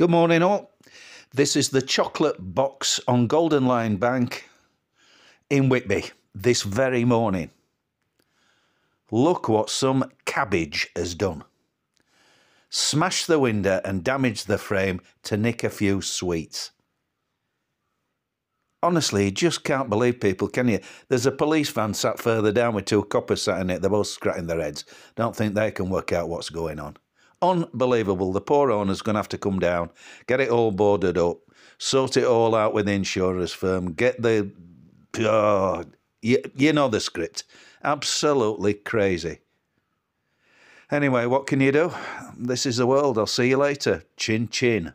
Good morning, all. This is the chocolate box on Golden Lion Bank in Whitby this very morning. Look what some cabbage has done. Smashed the window and damaged the frame to nick a few sweets. Honestly, you just can't believe people, can you? There's a police van sat further down with two coppers sat in it. They're both scratching their heads. Don't think they can work out what's going on. Unbelievable. The poor owner's going to have to come down, get it all boarded up, sort it all out with the insurance firm, get the. Oh, you, you know the script. Absolutely crazy. Anyway, what can you do? This is the world. I'll see you later. Chin chin.